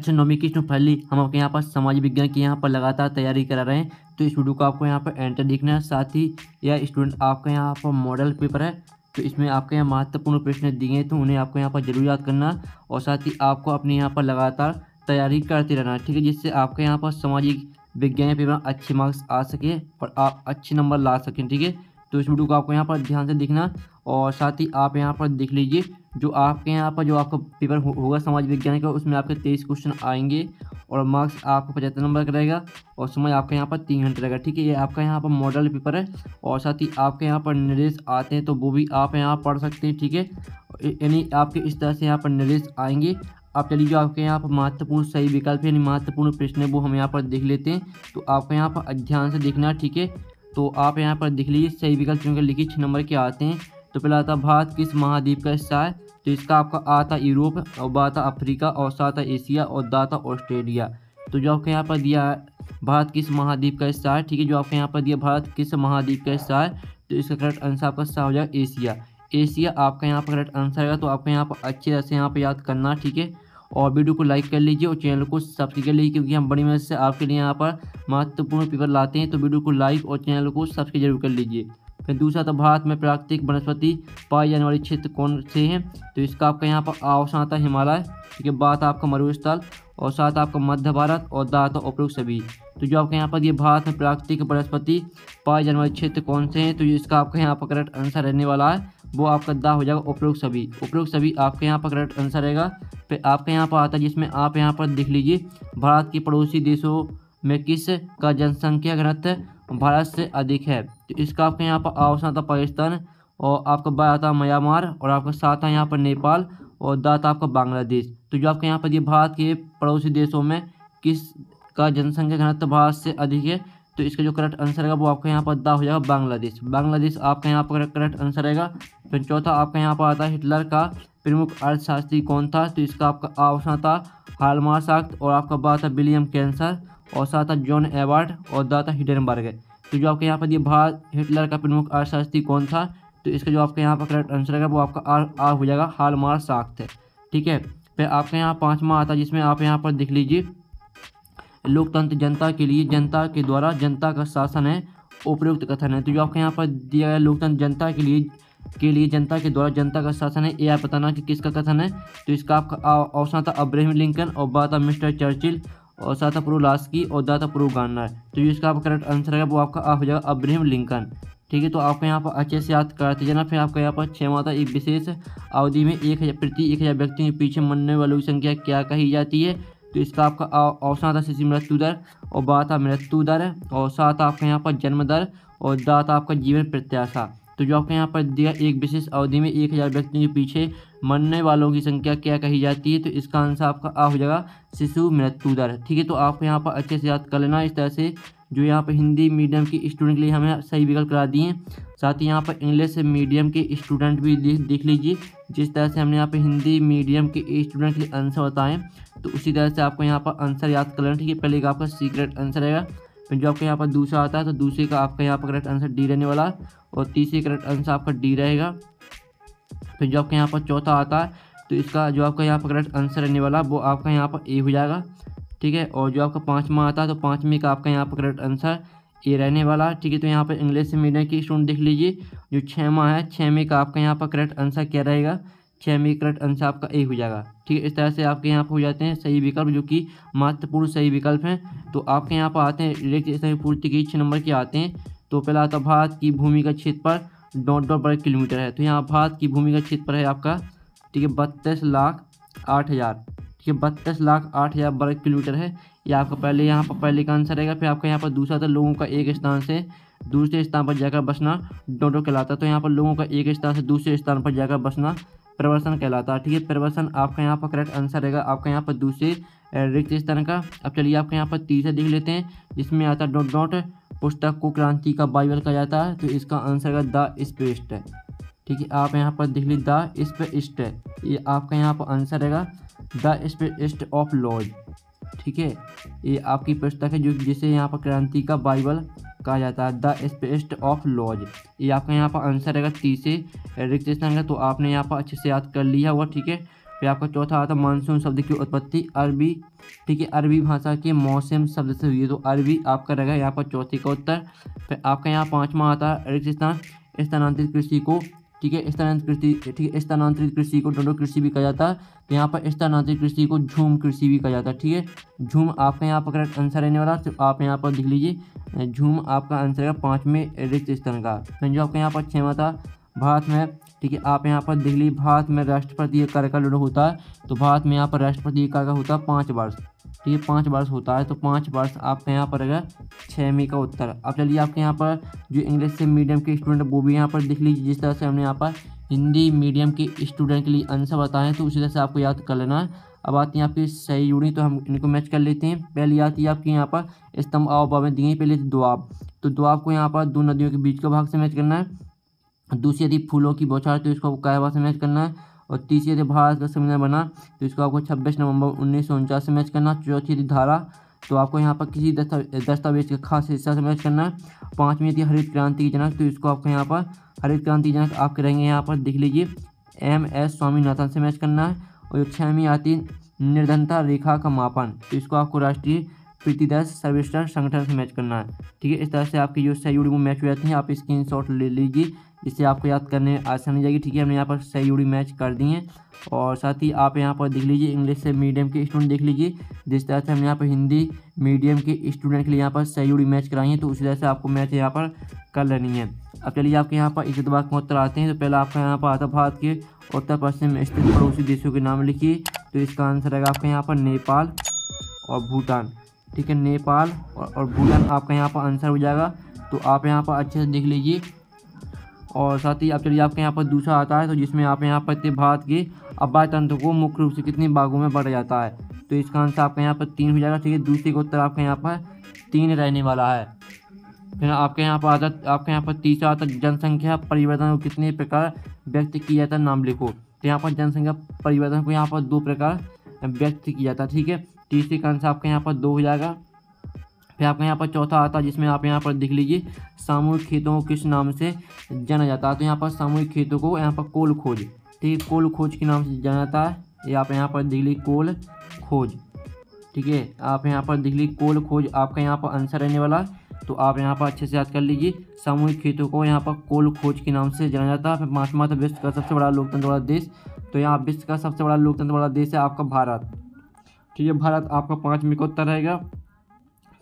अच्छा नौवीं किस्म पहली? हम आपके यहाँ पर समाज विज्ञान की यहाँ पर लगातार तैयारी करा रहे हैं। तो इस वीडियो को आपको यहाँ पर एंटर देखना है। साथ ही, यह स्टूडेंट आपका यहाँ पर मॉडल पेपर है तो इसमें आपके यहाँ महत्वपूर्ण प्रश्न दिए हैं तो उन्हें आपको यहाँ पर ज़रूर याद करना। और साथ ही, आपको अपने यहाँ पर लगातार तैयारी करते रहना ठीक है, जिससे आपके यहाँ पर सामाजिक विज्ञान पेपर अच्छे मार्क्स आ सके और आप अच्छे नंबर ला सकें, ठीक है। तो इस वीडियो को आपको यहाँ पर ध्यान से देखना और साथ ही आप यहाँ पर देख लीजिए जो आपके यहाँ पर जो आपका पेपर हो, होगा समाज विज्ञान का उसमें आपके तेईस क्वेश्चन आएँगे और मार्क्स आपको पचहत्तर नंबर का रहेगा और समय आपका यहाँ पर तीन घंटे रहेगा ठीक है ये आपका यहाँ पर मॉडल पेपर है और साथ ही आपके यहाँ पर निर्देश आते हैं तो वो भी आप यहाँ पढ़ सकते हैं ठीक है यानी आपके इस तरह से यहाँ पर निर्देश आएँगे आप चलिए जो आपके यहाँ पर महत्वपूर्ण सही विकल्प यानी महत्वपूर्ण प्रश्न है वो हम यहाँ पर देख लेते हैं तो आपको यहाँ पर ध्यान से देखना ठीक है तो आप यहाँ पर देख लीजिए, सही विकल्प चुनकर लिखिए छः नंबर के आते हैं। तो पहला आता भारत किस महाद्वीप का हिस्सा है? तो इसका आपका आता यूरोप और बाता अफ्रीका, और सात एशिया, और दाता ऑस्ट्रेलिया। तो जो आपके यहाँ पर दिया है, भारत किस महाद्वीप का हिस्सा है? ठीक है, जो आपके यहाँ पर दिया भारत किस महाद्वीप का हिस्सा है? तो इसका करेक्ट आंसर आपका हिस्सा हो जाएगा एशिया। एशिया आपका यहाँ पर करेक्ट आंसर आएगा तो आपको यहाँ पर अच्छे तरह से यहाँ पर याद करना, ठीक है? और वीडियो को लाइक कर लीजिए और चैनल को सब्सक्राइब कर लीजिए क्योंकि हम बड़ी मेहनत से आपके लिए यहाँ पर महत्वपूर्ण पेपर लाते हैं। तो वीडियो को लाइक और चैनल को सब्सक्राइब ज़रूर कर लीजिए। फिर दूसरा था भारत में प्राकृतिक वनस्पति पाए जाने वाले क्षेत्र कौन से हैं? तो इसका आपका यहाँ पर आवासन आता है हिमालय है बात आपका मरुस्थल और साथ आपका मध्य भारत और दात उपयुक्त सभी। तो जो आपके यहाँ पर ये भारत में प्राकृतिक वनस्पति पाए जाने वाले क्षेत्र कौन से हैं? तो इसका आपका यहाँ पर करेक्ट आंसर रहने वाला है। वो आपका दा हो जाएगा उपयुक्त सभी। उपयुक्त सभी आपके यहाँ पर करेक्ट आंसर रहेगा। फिर आपके यहाँ पर आता है जिसमें आप यहाँ पर देख लीजिए, भारत के पड़ोसी देशों में किस का जनसंख्या घनत्व भारत से अधिक है? तो इसका आपके यहाँ पर आवासन आता पाकिस्तान और आपका बाय आता म्यांमार और आपका साथ है यहाँ पर नेपाल और दाता आपका बांग्लादेश। तो जो आपके यहाँ पर ये भारत के पड़ोसी देशों में किस का जनसंख्या घनत्व भारत से अधिक है तो इसका जो करेक्ट आंसर रहेगा वो आपका यहाँ पर दा हो जाएगा बांग्लादेश। बांग्लादेश आपका यहाँ पर करेक्ट आंसर रहेगा। फिर चौथा आपका यहाँ पर आता है हिटलर का प्रमुख अर्थशास्त्री कौन था? तो इसका आपका आवासन था हालमार्साक्त और आपका बात था विलियम कैंसर, और साथ था जॉन एवार्ड और दाता हिडनबर्ग। तो जो आपके यहाँ पर ये भारत हिटलर का प्रमुख अर्थशास्त्री कौन था? तो इसका जो आपका यहाँ पर करेक्ट आंसर रहेगा, वो आपका आर आर हो जाएगा हाल साख्त है ठीक है? फिर आपके यहाँ पाँचवा आता है, जिसमें आप यहाँ पर देख लीजिए, लोकतंत्र जनता के लिए, जनता के द्वारा जनता का शासन है उपयुक्त कथन है। तो जो आपके यहाँ पर दिया गया लोकतंत्र जनता के लिए के लिए जनता के द्वारा जनता का शासन है। ये आप बताना कि किसका कथन है? तो इसका आपका अवसर था अब्राहम लिंकन और बात था मिस्टर चर्चिल और साथ था प्रो लास्की और दाता प्रो गार्नर तो इसका आपका करेक्ट आंसर है वो आपका आ हो जाएगा अब्राहम लिंकन। ठीक है तो आपको यहाँ पर अच्छे से याद करते जाना। फिर आपका यहाँ पर छः माता एक विशेष अवधि में एक हज़ार, प्रति एक हज़ार व्यक्ति के पीछे मरने वालों की संख्या क्या कही जाती है? तो इसका आपका ऑप्शन आता है मृत्यु दर और बात मृत्यु दर और साथ आपका यहाँ पर जन्म दर और दाता आपका जीवन प्रत्याशा। तो जो आपको यहाँ पर दिया एक विशेष अवधि में एक हज़ार व्यक्तियों के पीछे मरने वालों की संख्या क्या कही जाती है? तो इसका आंसर आपका आ हो जाएगा, शिशु मृत्यु दर ठीक है तो आप यहाँ पर अच्छे से याद कर लेना इस तरह से जो यहाँ पर हिंदी मीडियम के स्टूडेंट के लिए हमें सही विकल्प करा दिए साथ ही यहाँ पर इंग्लिश मीडियम के स्टूडेंट भी देख लीजिए, जिस तरह से हमने यहाँ पर हिंदी मीडियम के स्टूडेंट के लिए आंसर बताएँ तो उसी तरह से आपको यहाँ पर आंसर याद कर लेना। ठीक है, पहले का आपका सीक्रेट आंसर रहेगा, फिर जो आपका यहाँ पर दूसरा आता है तो दूसरे का आपका यहाँ पर करेक्ट आंसर डी रहने वाला और तीसरे करेक्ट आंसर आपका डी रहेगा। फिर जो आपका यहाँ पर चौथा आता है तो इसका जो आपका यहाँ पर करेक्ट आंसर रहने वाला, वो आपका यहाँ पर ए हो जाएगा। ठीक है? और जो आपका पाँचवा आता है तो पाँचवीं का आपका यहाँ पर करेक्ट आंसर ए रहने वाला ठीक है? तो यहाँ पर इंग्लिश मीडियम की स्टूडेंट देख लीजिए। जो छः है छः का आपका यहाँ पर करेक्ट आंसर क्या रहेगा? छः में करेक्ट आंसर आपका ए हो जाएगा। ठीक है? इस तरह से आपके यहाँ पर हो जाते हैं सही विकल्प, जो कि महत्वपूर्ण सही विकल्प हैं। तो आपके यहाँ पर आते हैं डायरेक्ट पूर्ति के छः नंबर के आते हैं। तो पहला आता भारत की भूमि का क्षेत्र पर, डॉट डॉट वर्ग किलोमीटर है। तो यहाँ भारत की भूमि का क्षेत्र पर है आपका, ठीक है, बत्तीस लाख आठ हज़ार, ठीक है, बत्तीस लाख आठ हज़ार वर्ग किलोमीटर है। ये आपका पहले, यहाँ पर पहले का आंसर रहेगा, फिर आपका यहाँ पर दूसरा था लोगों का एक स्थान से दूसरे स्थान पर जाकर बसना डोडो कहलाता तो यहाँ पर लोगों का एक स्थान से दूसरे स्थान पर जाकर बसना प्रवर्सन कहलाता है, ठीक है। प्रवर्सन आपका यहाँ पर करेक्ट आंसर रहेगा, आपका यहाँ पर दूसरे रिक्त स्थान का। अब चलिए आपके यहाँ पर तीसरा देख लेते हैं, जिसमें आता डॉट डॉट पुस्तक को क्रांति का बाइबल कहा जाता है तो इसका आंसर है द स्पेस्ट है ठीक है, आप यहाँ पर देख लीजिए, द स्पेस्ट है ये आपका यहाँ पर आंसर रहेगा, द स्पेस्ट ऑफ़ लॉज ठीक है, ये आपकी पुस्तक है जो जिसे यहाँ पर क्रांति का बाइबल कहा जाता है, द स्पेस्ट ऑफ़ लॉज ये आपका यहाँ पर आंसर रहेगा, तीसरे रिक्त स्थान का तो आपने यहाँ पर अच्छे से याद कर लिया हुआ ठीक है। फिर आपका चौथा आता मानसून शब्द की उत्पत्ति, अरबी ठीक है, अरबी भाषा के मौसम शब्द से हुई है तो अरबी आपका रहेगा यहाँ पर चौथी का उत्तर। फिर आपका यहाँ पाँचवा आता है, रेगिस्तान, स्थानांतरित कृषि को, ठीक है, स्थानांतरित कृषि, ठीक है, स्थानांतरित कृषि को डोडो कृषि भी कहा जाता है तो यहाँ पर स्थानांतरित कृषि को झूम कृषि भी कहा जाता है, ठीक है। झूम आपका यहाँ पर करेक्ट आंसर रहने वाला तो आप यहाँ पर लिख लीजिए, झूम आपका आंसर है पाँचवें रिक्त स्थान का। फिर जो आपका यहाँ पर छवा था, भारत में ठीक है, आप यहाँ पर देख लीजिए, भारत में राष्ट्रपति कार्य का होता है तो भारत में यहाँ पर राष्ट्रपति कार्य का होता है पाँच वर्ष। ठीक है, पाँच वर्ष होता है तो पाँच वर्ष आपका यहाँ पर अगर छः मई का उत्तर अब चलिए, आपके यहाँ पर जो इंग्लिश से मीडियम के स्टूडेंट वो भी यहाँ पर देख लीजिए, जिस तरह से हमने यहाँ पर हिंदी मीडियम के स्टूडेंट के लिए आंसर बताएँ तो उसी तरह से आपको याद कर लेना है। अब आती है आपकी सही जुड़ी तो हम इनको मैच कर लेते हैं। पहली आती है आपकी यहाँ पर स्तंभ आओ में दिए, पहले दुआब तो दुआब को यहाँ पर दो नदियों के बीच का भाग से मैच करना है। दूसरी यदि फूलों की बौछार तो इसको आपको कायबा से मैच करना है और तीसरी यदि भारत का संविधान बना तो इसको आपको छब्बीस नवंबर उन्नीस सौ उनचास से मैच करना चौथी यदि धारा तो आपको यहाँ पर किसी दस्तावेज़ का खास हिस्सा से मैच करना है। पाँचवीं यदि हरित क्रांति की जनक तो इसको आपको यहाँ पर हरित क्रांति जनक आपके रहेंगे यहाँ पर, देख लीजिए। एम एस स्वामीनाथन से मैच करना है। और छवीं आती निर्धनता रेखा का मापन तो इसको आपको राष्ट्रीय प्रीतिदास सर्विस्टर संगठन से मैच करना। है ठीक है, इस तरह से आपकी जो सही वो मैच हो जाती हैं, आप स्क्रीन शॉट ले लीजिए, जिससे आपको याद करने आसानी जाएगी। ठीक है, हमने यहाँ पर सही जुड़ी मैच कर दी हैं। और साथ ही आप यहाँ पर देख लीजिए इंग्लिश से मीडियम के स्टूडेंट देख लीजिए, जिस तरह से हमने यहाँ पर हिंदी मीडियम के स्टूडेंट के लिए यहाँ पर सही जुड़ी मैच है तो उसी तरह से आपको मैच यहाँ पर कर लेनी है। अब चलिए आपके यहाँ पर बार उत्तर आते हैं तो पहले आपका यहाँ पर आता भारत के उत्तर पश्चिम स्थित पड़ोसी देशों के नाम लिखिए। तो इसका आंसर रहेगा आपके यहाँ पर नेपाल और भूटान। ठीक है नेपाल और भूटान आपका यहाँ पर आंसर हो जाएगा तो आप यहाँ पर अच्छे से देख लीजिए और साथ ही आप चलिए आपके यहाँ पर दूसरा आता है तो जिसमें आप यहाँ पर भारत के अब्बाई तंत्र को मुख्य रूप से कितने भागों में बढ़ जाता है तो इसका आंसर आपके यहाँ पर तीन हो जाएगा ठीक है दूसरे का उत्तर आपके यहाँ पर तीन रहने वाला है फिर आपके यहाँ पर आता आपके यहाँ पर तीसरा आता जनसंख्या परिवर्तन को कितने प्रकार व्यक्त किया जाता है नाम लिखो तो यहाँ पर जनसंख्या परिवर्तन को यहाँ पर दो प्रकार व्यक्त किया जाता है ठीक है तीसरे का आंसर आपके यहाँ पर दो हो जाएगा फिर आपका यहाँ पर चौथा आता है जिसमें आप यहाँ पर देख लीजिए सामूहिक खेतों को किस नाम से जाना जाता है तो यहाँ पर सामूहिक खेतों को यहाँ पर कोल खोज ठीक है कोल खोज के नाम से जाना जाता है ये आप यहाँ पर देख लीजिए कोल खोज ठीक है आप यहाँ पर देख लीजिए कोल खोज आपका यहाँ पर आंसर रहने वाला तो आप यहाँ पर अच्छे से याद कर लीजिए सामूहिक खेतों को यहाँ पर कोल खोज के नाम से जाना जाता है फिर पाँचवा था विश्व का सबसे बड़ा लोकतंत्र वाला देश तो यहाँ विश्व का सबसे बड़ा लोकतंत्र वाला देश है आपका भारत है भारत आपका पाँच का उत्तर रहेगा।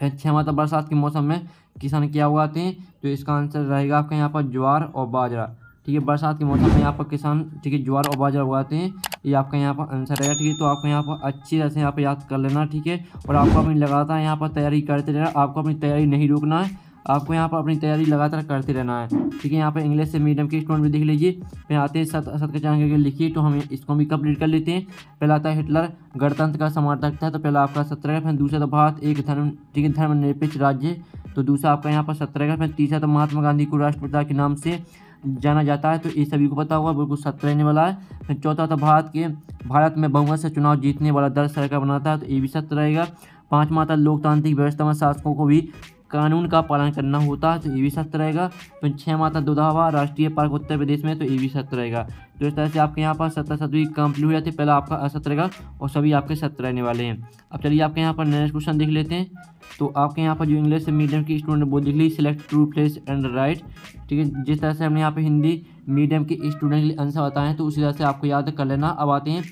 फिर छः माह बरसात के मौसम में किसान क्या उगाते हैं? तो इसका आंसर रहेगा आपके यहाँ पर ज्वार और बाजरा। ठीक है, बरसात के मौसम में यहाँ पर किसान, ठीक है, ज्वार और बाजरा उगाते हैं। ये आपका यहाँ पर आंसर रहेगा, ठीक है। तो आपको यहाँ पर अच्छी तरह से यहाँ पर याद कर लेना, ठीक है। और आपको अपनी लगातार यहाँ पर तैयारी करते रहना, आपको अपनी तैयारी नहीं रोकना है। आपको यहाँ पर अपनी तैयारी लगातार करते रहना है। ठीक है, यहाँ पर इंग्लिश से मीडियम के स्टूडेंट भी देख लीजिए। फिर आते हैं सत का चांग लिखिए तो हम इसको भी कंप्लीट कर लेते हैं। पहला आता है हिटलर गणतंत्र का समर्थक था तो पहला आपका सत्रह फिर दूसरा तो भारत, एक धर्म, ठीक है, धर्मनिरपेक्ष राज्य तो दूसरा आपका यहाँ पर सत्रह है फिर तीसरा तो महात्मा गांधी को राष्ट्रपिता के नाम से जाना जाता है तो ये सभी को पता होगा, बिल्कुल सत्य रहने वाला है। फिर चौथा तो भारत के, भारत में बहुमत से चुनाव जीतने वाला दल सरकार बनाता है तो ये भी सत्य रहेगा। पाँचवा था लोकतांत्रिक व्यवस्था में शासकों को भी कानून का पालन करना होता है तो ये भी सख्त रहेगा। फिर छः माता दुधावा राष्ट्रीय पार्क उत्तर प्रदेश में तो ये भी सख्त रहेगा। तो इस तरह से आपके यहाँ पर सत्तर सतवीं कंप्लीट हो जाती है, पहला आपका असत रहेगा और सभी आपके सत्य रहने वाले हैं। अब चलिए आपके यहाँ पर नेक्स्ट क्वेश्चन देख लेते हैं। तो आपके यहाँ पर जो इंग्लिश मीडियम की स्टूडेंट वो देख ली select true place and right ठीक है? जिस तरह से हमने यहाँ पर हिंदी मीडियम के स्टूडेंट के लिए आंसर बताए तो उसी तरह से आपको याद कर लेना। अब आते हैं।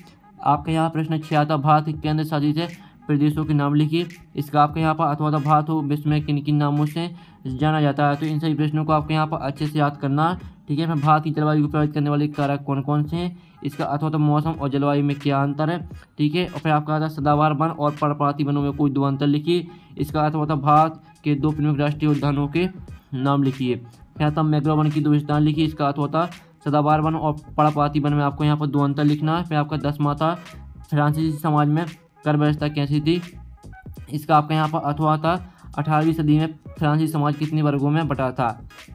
आपके यहाँ प्रश्न छः आता भारत केंद्र शासित है प्रदेशों के नाम लिखिए। इसका आपके यहाँ पर अथवा तो भारत हो, विश्व में किन किन नामों से जाना जाता है तो इन सभी प्रश्नों को आपके यहाँ पर अच्छे से याद करना। ठीक है फिर भारत की जलवायु को प्रभावित करने वाले कारक कौन कौन से हैं? इसका अथवा तो मौसम और जलवायु में क्या अंतर है? ठीक है, और फिर आपका आता है सदावार वन और पर्णपाती वनों में कोई दो अंतर लिखिए। इसका अथवा तो भारत के दो प्रमुख राष्ट्रीय उद्यानों के नाम लिखिए। फिर आता मैग्रो वन की दो विशेषताएँ लिखिए। इसका अथवा था सदाबार वन और पर्णपाती वन में आपको यहाँ पर दो अंतर लिखना है। फिर आपका दस माता फ्रांसीसी समाज में कर व्यवस्था कैसी थी? इसका आपका यहाँ पर अथवा था, अठारहवीं सदी में फ्रांसीसी समाज कितने वर्गों में बटा था?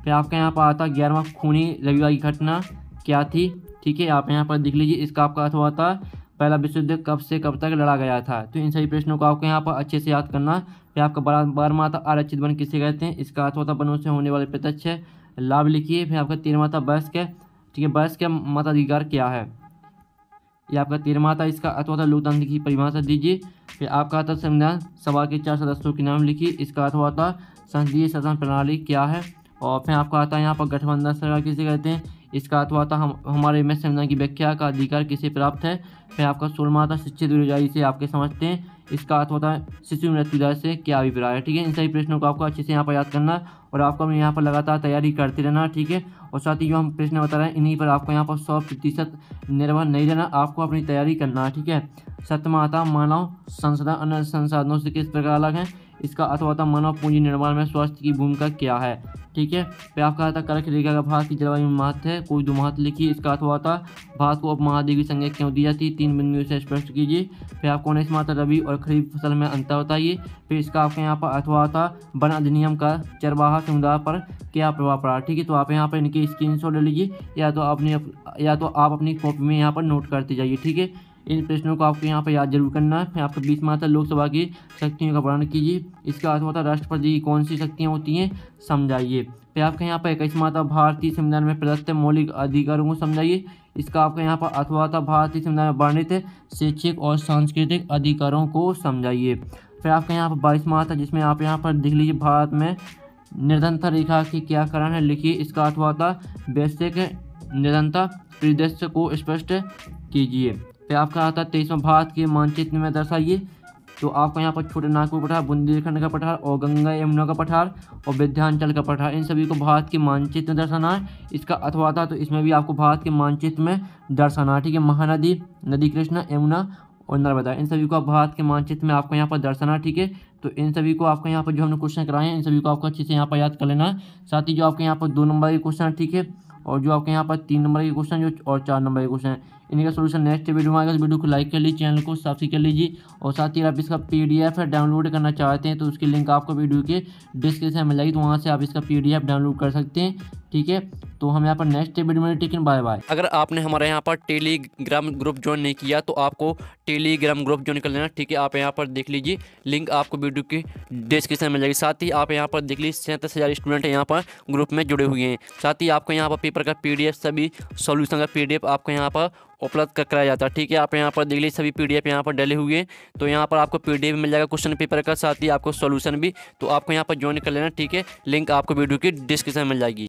फिर आपका यहाँ पर आता ग्यारहवा खूनी रविवार की घटना क्या थी? ठीक है, आप यहाँ पर देख लीजिए, इसका आपका अथवा था, पहला विश्व युद्ध कब से कब तक लड़ा गया था? तो इन सभी प्रश्नों को आपको यहाँ पर अच्छे से याद करना। फिर आपका बारह बारहवा था, आरक्षित वन किसे कहते हैं इसका अथवा था वनों से होने वाले प्रत्यक्ष लाभ लिखिए। फिर आपका तेरहवा था बस के ठीक है बस के मताधिकार क्या है? ये आपका तेरहवा था इसका अथवा था लोकतंत्र की परिभाषा दीजिए। फिर आपका आता संविधान सभा के चार सदस्यों के नाम लिखिए। इसका अथवा था संसदीय शासन प्रणाली क्या है? और फिर आपका आता है यहाँ पर गठबंधन सरकार किसे कहते हैं? इसका अथवा था हम, हमारे में संविधान की व्याख्या का अधिकार किसे प्राप्त है? फिर आपका सोलवा था शिक्षित बेरोजगारी से आपके समझते हैं। इसका अर्थ होता है। शिशु मृत्यु दर से क्या अभिप्राय है? ठीक है, इन सभी प्रश्नों को आपको अच्छे से यहाँ पर याद करना और आपको यहाँ पर लगातार तैयारी करते रहना ठीक है? और साथ ही जो हम प्रश्न बता रहे हैं, इन्हीं पर आपको यहाँ पर सौ प्रतिशत निर्भर नहीं रहना, आपको अपनी तैयारी करना ठीक है? सत्यमाता मानव संसाधन, अन्य संसाधनों से किस प्रकार अलग है? इसका अर्थ होता मानव पूंजी निर्माण में स्वास्थ्य की भूमिका क्या है? ठीक है फिर आपका आता कर्क रेखा का भारत की जलवायु में महत्व है, कोई दो महत्व लिखिए, इसका अर्थ होता भारत को उपमहाद्वीप की संज्ञा क्यों दी जाती है? तीन बिंदुओं से स्पष्ट कीजिए। फिर आपको उन्नीस मात्रा रबी और खरीफ फ़सल में अंतर बताइए। फिर इसका आपके यहाँ पर अर्थ होता वन अधिनियम का चरवाहा समुदाय पर क्या प्रभाव पड़ा? ठीक है तो आप यहाँ पर इनके स्क्रीन ले लीजिए, या तो अपनी या तो आप अपनी कॉपी में यहाँ पर नोट करते जाइए, ठीक है? इन प्रश्नों को आपको यहाँ पर याद ज़रूर करना है। फिर आपको बीस मात्रा लोकसभा की शक्तियों का वर्णन कीजिए। इसका अर्थ होता राष्ट्रपति की कौन सी शक्तियाँ होती हैं? समझाइए। फिर आपके यहाँ पर इक्कीस मात्रा भारतीय संविधान में प्रदत्त मौलिक अधिकारों को समझाइए। इसका आपका यहाँ पर अथवा था भारतीय संविधान में वर्णित शैक्षिक और सांस्कृतिक अधिकारों को समझाइए। फिर आपके यहाँ पर बाईस मात्रा जिसमें आप यहाँ पर देख लीजिए, भारत में निर्धनता रेखा की क्या कारण है, लिखिए। इसका अथवा था वैश्विक निर्धनता परिदृश्य को स्पष्ट कीजिए। फिर आपका आता है तेईसवा भारत के मानचित्र में दर्शाइए तो आपका यहाँ पर छोटे नागपुर पठार, बुंदेलखंड का पठार और गंगा यमुना का पठार और विध्यांचल का पठार, इन सभी को भारत के मानचित्र में दर्शाना है। इसका अथवा था तो इसमें भी आपको भारत के मानचित्र में दर्शाना है। ठीक है, महानदी, नदी कृष्णा, यमुना और नर्मदा, इन सभी को आप भारत के मानचित्र में आपको यहाँ पर दर्शाना ठीक है तो इन सभी को आपको यहाँ पर जो हमने क्वेश्चन कराए हैं, इन सभी को आपको अच्छे से यहाँ पर याद कर लेना है। साथ ही जो आपके यहाँ पर दो नंबर के क्वेश्चन ठीक है, और जो आपके यहाँ पर तीन नंबर के क्वेश्चन जो और चार नंबर के क्वेश्चन है इनका सोल्यूशन नेक्स्ट वीडियो में आएगा। वीडियो को लाइक कर लीजिए चैनल को सब्सक्राइब कर लीजिए। और साथ ही आप इसका पीडीएफ डाउनलोड करना चाहते हैं तो उसकी लिंक आपको वीडियो के डिस्क्रिप्शन में लगी तो वहाँ से आप इसका पीडीएफ डाउनलोड कर सकते हैं। ठीक है तो हम यहाँ पर नेक्स्ट वीडियो में बाय बाय अगर आपने हमारे यहाँ पर टेलीग्राम ग्रुप ज्वाइन नहीं किया तो आपको टेलीग्राम ग्रुप ज्वाइन कर लेना ठीक है आप यहाँ पर देख लीजिए लिंक आपको वीडियो की डिस्क्रिप्शन में मिल जाएगी साथ ही आप यहाँ पर देख लीजिए सैंतीस हज़ार स्टूडेंट यहाँ पर ग्रुप में जुड़े हुए हैं साथ ही आपको यहाँ पर पेपर का पीडीएफ सभी सोल्यूशन का पीडीएफ आपको यहाँ पर उपलब्ध कराया जाता है ठीक है आप यहाँ पर देख लीजिए सभी पीडीएफ यहाँ पर डले हुए हैं तो यहाँ पर आपको पी पीडीएफ मिल जाएगा क्वेश्चन पेपर का साथ ही आपको सोल्यूशन भी तो आपको यहाँ पर ज्वाइन कर लेना ठीक है लिंक आपको वीडियो की डिस्क्रिप्शन मिल जाएगी